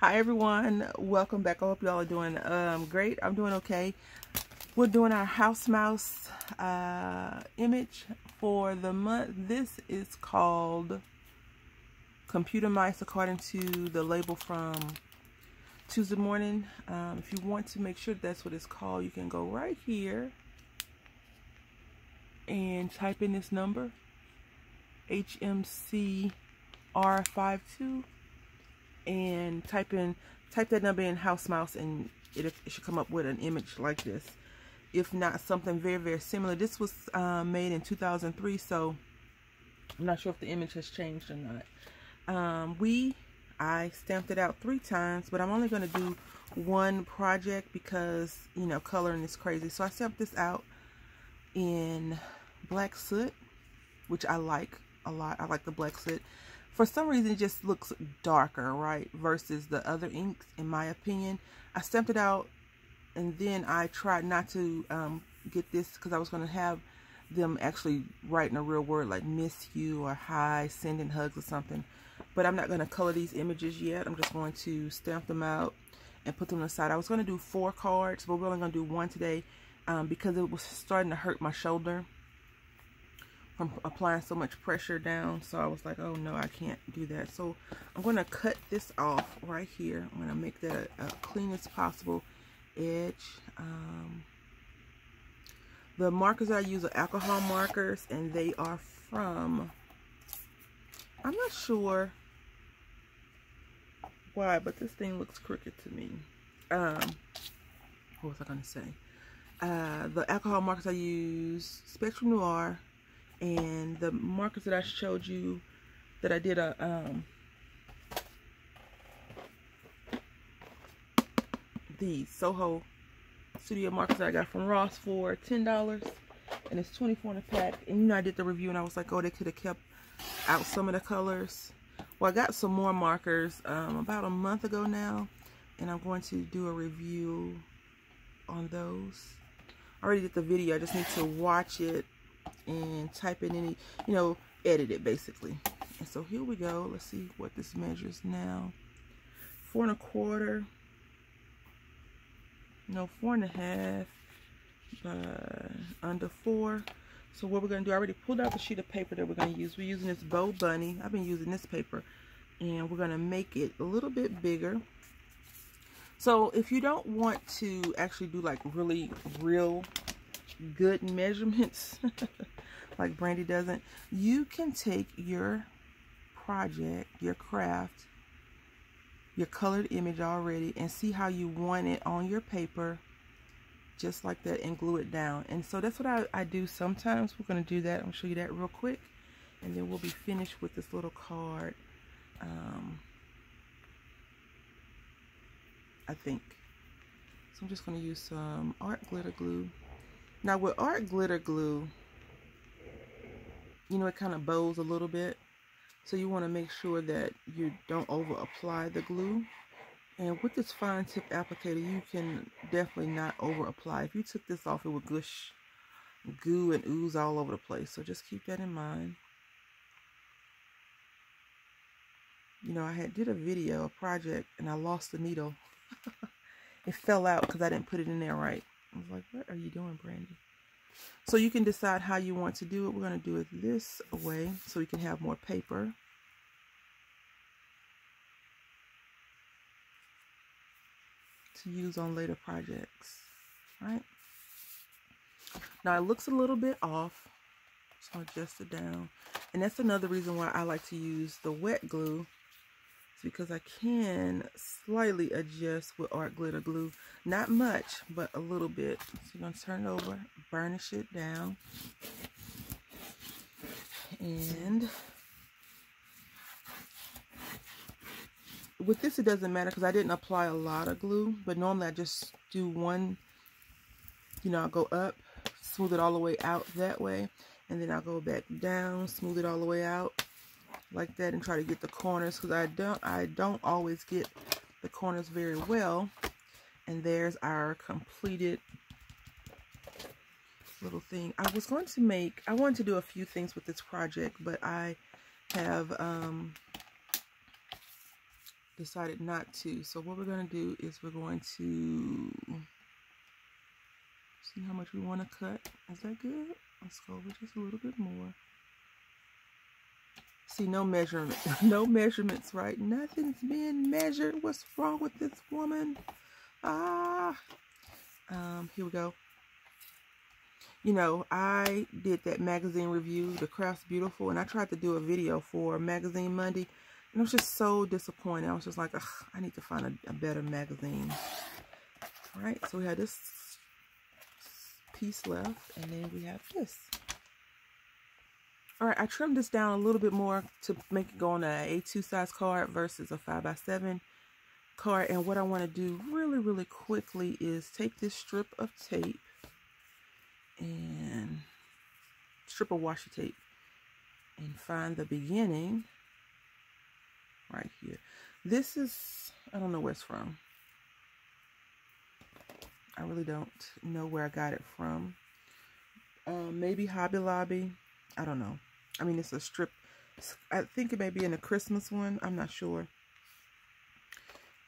Hi everyone, welcome back. I hope y'all are doing um, great. I'm doing okay. We're doing our house mouse uh, image for the month. This is called Computer Mice according to the label from Tuesday morning. Um, if you want to make sure that's what it's called, you can go right here and type in this number HMC R52 and type in type that number in house mouse and it, it, should come up with an image like this if not something very very similar this was uh, made in 2003 so I'm not sure if the image has changed or not um, we I stamped it out three times but I'm only going to do one project because you know coloring is crazy so I stamped this out in black soot which I like a lot. I like the black soot. For some reason, it just looks darker, right? Versus the other inks, in my opinion. I stamped it out, and then I tried not to um, get this because I was going to have them actually writing a real word like miss you or hi, sending hugs or something. But I'm not going to color these images yet. I'm just going to stamp them out and put them aside. I was going to do four cards, but we're only going to do one today um, because it was starting to hurt my shoulder from applying so much pressure down. So I was like, oh no, I can't do that. So I'm going to cut this off right here. I'm going to make that as clean as possible edge. Um, the markers I use are alcohol markers and they are from, I'm not sure why, but this thing looks crooked to me. Um, what was I going to say? Uh, the alcohol markers I use, Spectrum Noir, and the markers that I showed you that I did a um, the Soho Studio markers that I got from Ross for $10 and it's 24 in a pack. And you know I did the review and I was like oh they could have kept out some of the colors. Well I got some more markers um, about a month ago now. And I'm going to do a review on those. I already did the video. I just need to watch it and type in any, you know, edit it basically. And so here we go. Let's see what this measures now. Four and a quarter. No, four and a half. Uh, under four. So what we're going to do, I already pulled out the sheet of paper that we're going to use. We're using this Bo Bunny. I've been using this paper. And we're going to make it a little bit bigger. So if you don't want to actually do like really real good measurements like Brandy doesn't, you can take your project, your craft, your colored image already and see how you want it on your paper just like that and glue it down. And so that's what I, I do sometimes. We're going to do that. To show you that real quick. And then we'll be finished with this little card. Um, I think. So I'm just going to use some art glitter glue. Now with art glitter glue, you know, it kind of bows a little bit. So you want to make sure that you don't over apply the glue. And with this fine tip applicator, you can definitely not over apply. If you took this off, it would gush goo and ooze all over the place. So just keep that in mind. You know, I had did a video, a project, and I lost the needle. it fell out because I didn't put it in there right. I was like, what are you doing, Brandy? So you can decide how you want to do it. We're going to do it this way so we can have more paper. To use on later projects, right? Now it looks a little bit off, so I'll adjust it down. And that's another reason why I like to use the wet glue because I can slightly adjust with art glitter glue. Not much, but a little bit. So you're going to turn it over, burnish it down. And with this, it doesn't matter because I didn't apply a lot of glue. But normally I just do one, you know, I'll go up, smooth it all the way out that way. And then I'll go back down, smooth it all the way out like that and try to get the corners because I don't I don't always get the corners very well and there's our completed little thing I was going to make I wanted to do a few things with this project but I have um decided not to. So what we're going to do is we're going to see how much we want to cut. Is that good? Let's go with just a little bit more. See, no measurement, no measurements, right? Nothing's being measured. What's wrong with this woman? Ah, um, here we go. You know, I did that magazine review, The Craft's Beautiful, and I tried to do a video for Magazine Monday, and I was just so disappointed. I was just like, I need to find a, a better magazine. All right, so we had this piece left, and then we have this. All right, I trimmed this down a little bit more to make it go on a A2 size card versus a 5x7 card. And what I want to do really, really quickly is take this strip of tape and strip of washi tape and find the beginning right here. This is, I don't know where it's from. I really don't know where I got it from. Um, maybe Hobby Lobby. I don't know. I mean, it's a strip. I think it may be in a Christmas one. I'm not sure.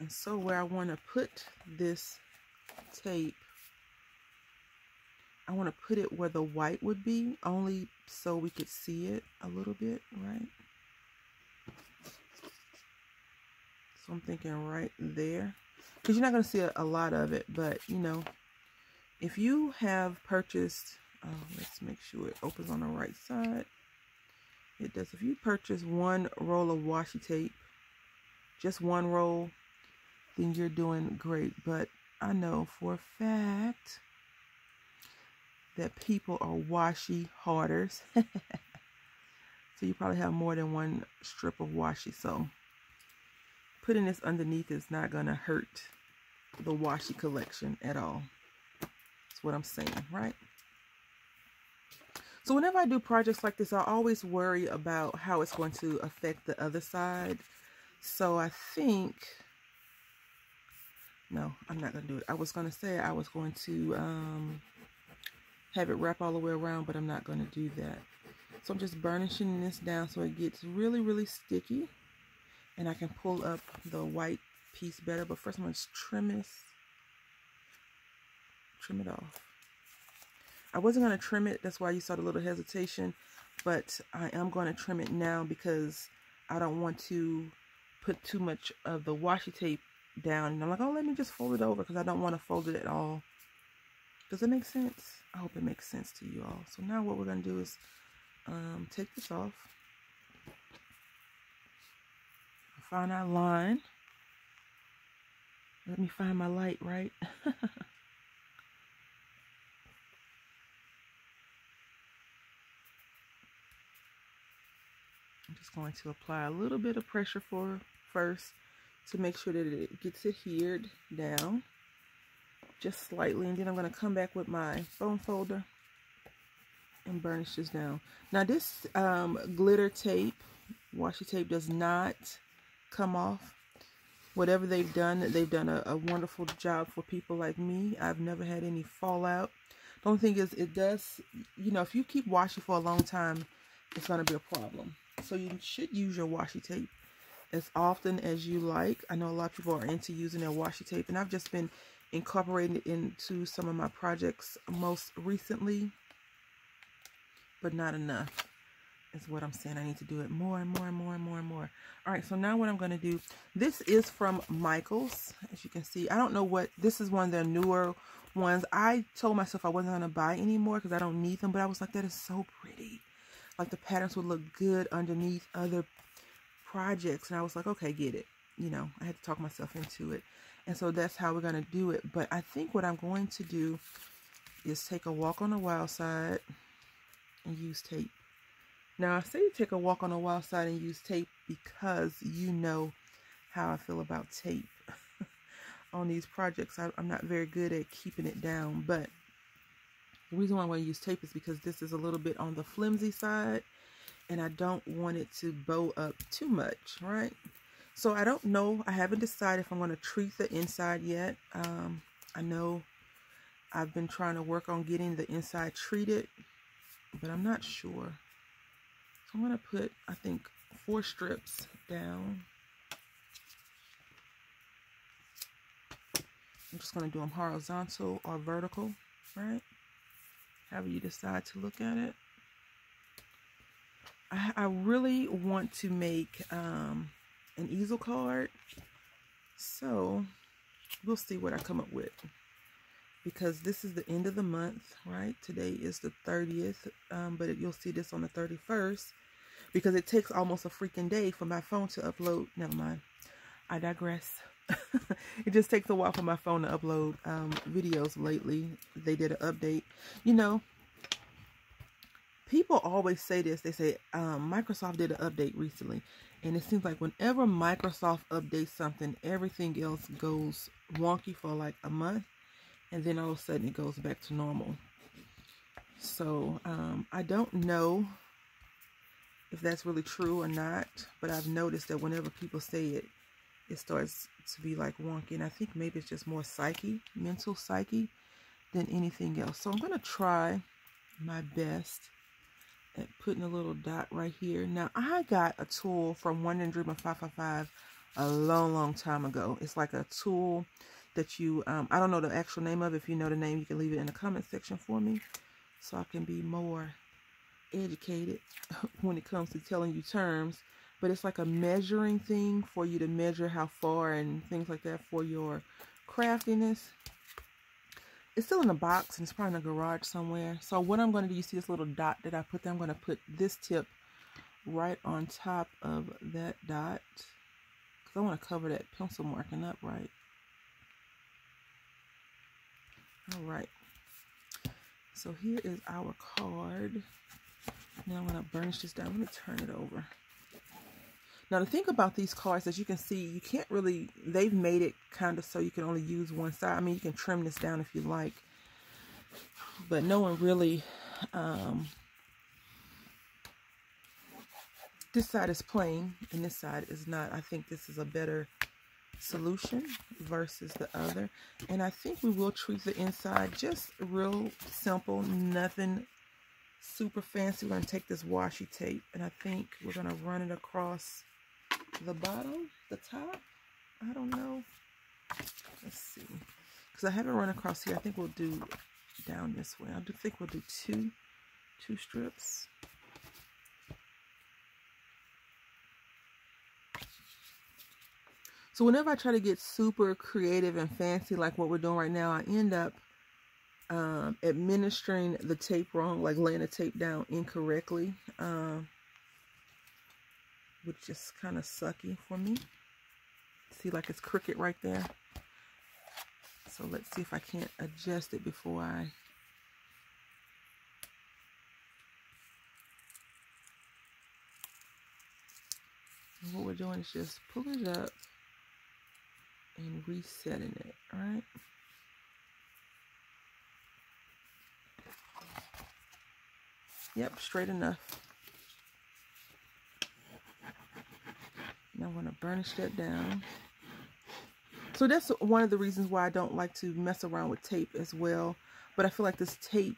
And so where I want to put this tape, I want to put it where the white would be, only so we could see it a little bit, right? So I'm thinking right there. Because you're not going to see a, a, lot of it, but, you know, if you have purchased, oh, let's make sure it opens on the right side it does. If you purchase one roll of washi tape, just one roll, then you're doing great. But I know for a fact that people are washi hoarders. so you probably have more than one strip of washi. So putting this underneath is not going to hurt the washi collection at all. That's what I'm saying, right? So whenever I do projects like this, I always worry about how it's going to affect the other side. So I think, no, I'm not going to do it. I was going to say I was going to um, have it wrap all the way around, but I'm not going to do that. So I'm just burnishing this down so it gets really, really sticky. And I can pull up the white piece better. But first I'm going to trim this, trim it off. I wasn't going to trim it. That's why you saw the little hesitation. But I am going to trim it now because I don't want to put too much of the washi tape down. And I'm like, oh, let me just fold it over because I don't want to fold it at all. Does it make sense? I hope it makes sense to you all. So now what we're going to do is um, take this off. Find our line. Let me find my light, right? just going to apply a little bit of pressure for first to make sure that it gets adhered down just slightly and then I'm going to come back with my foam folder and burnish this down. Now this um, glitter tape, washi tape does not come off. Whatever they've done, they've done a, a wonderful job for people like me. I've never had any fallout. The only thing is it does, you know, if you keep washing for a long time, it's going to be a problem. So you should use your washi tape as often as you like. I know a lot of people are into using their washi tape, and I've just been incorporating it into some of my projects most recently, but not enough is what I'm saying. I need to do it more and more and more and more and more. All right, so now what I'm going to do, this is from Michaels, as you can see. I don't know what, this is one of their newer ones. I told myself I wasn't going to buy anymore because I don't need them, but I was like, that is so pretty like the patterns would look good underneath other projects. And I was like, okay, get it. You know, I had to talk myself into it. And so that's how we're going to do it. But I think what I'm going to do is take a walk on the wild side and use tape. Now, I say take a walk on the wild side and use tape because you know how I feel about tape on these projects. I, am not very good at keeping it down, but the reason why I want to use tape is because this is a little bit on the flimsy side and I don't want it to bow up too much, right? So I don't know. I haven't decided if I'm going to treat the inside yet. Um, I know I've been trying to work on getting the inside treated, but I'm not sure. So I'm going to put, I think, four strips down. I'm just going to do them horizontal or vertical, right? However you decide to look at it. I, I really want to make um, an easel card. So we'll see what I come up with. Because this is the end of the month, right? Today is the 30th, um, but it, you'll see this on the 31st. Because it takes almost a freaking day for my phone to upload. Never mind. I digress. it just takes a while for my phone to upload um, videos lately. They did an update. You know, people always say this. They say um, Microsoft did an update recently. And it seems like whenever Microsoft updates something, everything else goes wonky for like a month. And then all of a sudden it goes back to normal. So um, I don't know if that's really true or not. But I've noticed that whenever people say it, it starts to be like wonky. And I think maybe it's just more psyche, mental psyche than anything else. So I'm going to try my best at putting a little dot right here. Now, I got a tool from one Wonder Dreamer 555 a long, long time ago. It's like a tool that you, um, I don't know the actual name of. If you know the name, you can leave it in the comment section for me so I can be more educated when it comes to telling you terms. But it's like a measuring thing for you to measure how far and things like that for your craftiness. It's still in a box and it's probably in a garage somewhere. So what I'm going to do, you see this little dot that I put there? I'm going to put this tip right on top of that dot. Because I want to cover that pencil marking up right. All right. So here is our card. Now I'm going to burnish this down. Let me turn it over. Now, the thing about these cards, as you can see, you can't really, they've made it kind of so you can only use one side. I mean, you can trim this down if you like. But no one really, um, this side is plain and this side is not. I think this is a better solution versus the other. And I think we will treat the inside just real simple, nothing super fancy. We're going to take this washi tape and I think we're going to run it across the bottom, the top. I don't know. Let's see. Because I haven't run across here. I think we'll do down this way. I do think we'll do two, two strips. So whenever I try to get super creative and fancy like what we're doing right now, I end up um, administering the tape wrong, like laying the tape down incorrectly. Um, which is kind of sucky for me. See, like it's crooked right there. So let's see if I can't adjust it before I... And what we're doing is just pulling it up and resetting it, all right? Yep, straight enough. Now I'm going to burnish that down. So that's one of the reasons why I don't like to mess around with tape as well. But I feel like this tape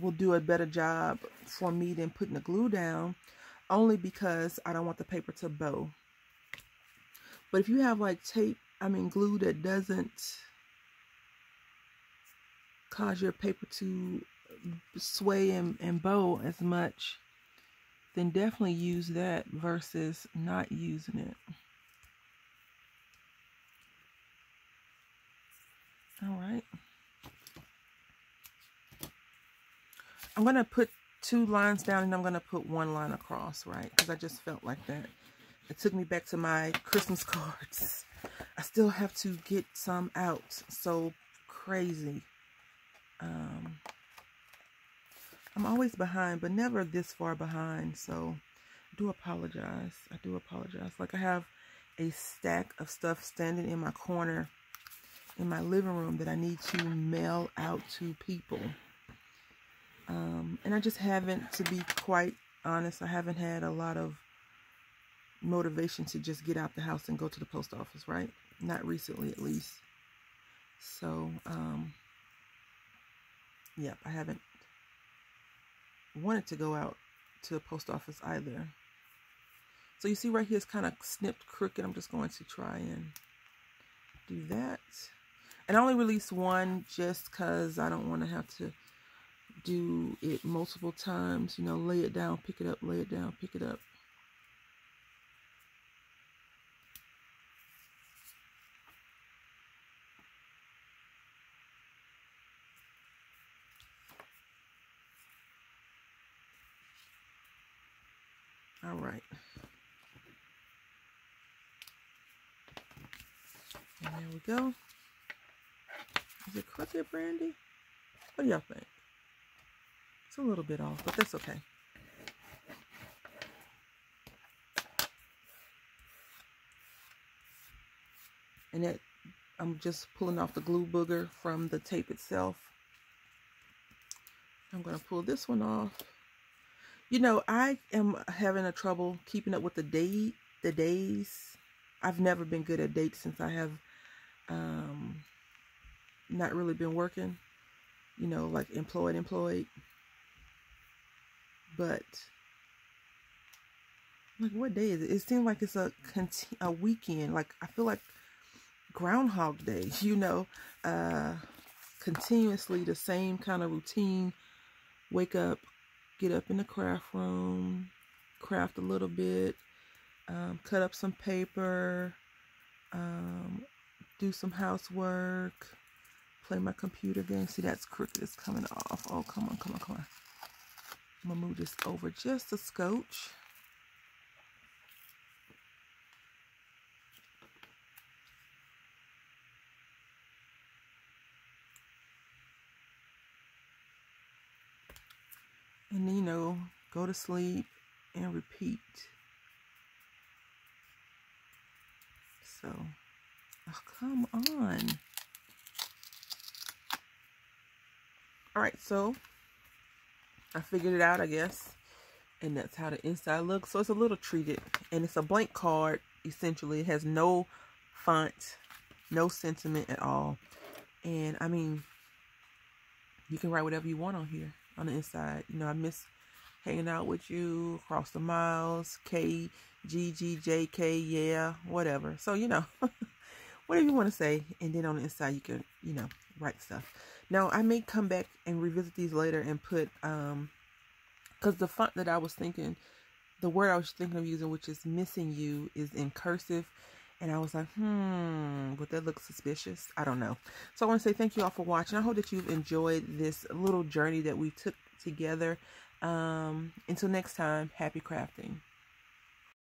will do a better job for me than putting the glue down. Only because I don't want the paper to bow. But if you have like tape, I mean glue that doesn't cause your paper to sway and, and bow as much, then definitely use that versus not using it. All right. I'm going to put two lines down and I'm going to put one line across, right? Because I just felt like that. It took me back to my Christmas cards. I still have to get some out. So crazy. Um, I'm always behind, but never this far behind. So I do apologize. I do apologize. Like I have a stack of stuff standing in my corner in my living room that I need to mail out to people. Um, and I just haven't, to be quite honest, I haven't had a lot of motivation to just get out the house and go to the post office, right? Not recently, at least. So, um, yep, I haven't wanted to go out to the post office either. So you see right here, it's kind of snipped crooked. I'm just going to try and do that. And I only released one just because I don't want to have to do it multiple times. You know, lay it down, pick it up, lay it down, pick it up. All right. And there we go. Is it crooked, Brandy? What do y'all think? It's a little bit off, but that's okay. And that I'm just pulling off the glue booger from the tape itself. I'm going to pull this one off. You know, I am having a trouble keeping up with the date, the days. I've never been good at dates since I have um, not really been working, you know, like employed, employed. But like, what day is it? It seems like it's a a weekend. Like I feel like Groundhog Day. You know, uh, continuously the same kind of routine. Wake up, get up in the craft room, craft a little bit, um, cut up some paper, um, do some housework, play my computer game. See, that's crooked. It's coming off. Oh, come on, come on, come on. I'm going to move this over just a scotch. And then, you know, go to sleep and repeat. So, oh, come on. All right, so I figured it out, I guess. And that's how the inside looks. So it's a little treated. And it's a blank card, essentially. It has no font, no sentiment at all. And, I mean, you can write whatever you want on here on the inside. You know, I miss hanging out with you, across the miles, K, G, G, J, K, yeah, whatever. So, you know, whatever you want to say. And then on the inside, you can, you know, write stuff. Now, I may come back and revisit these later and put, um, because the font that I was thinking, the word I was thinking of using, which is missing you, is in cursive. And I was like, hmm, would that look suspicious? I don't know. So I want to say thank you all for watching. I hope that you've enjoyed this little journey that we took together. Um, until next time, happy crafting.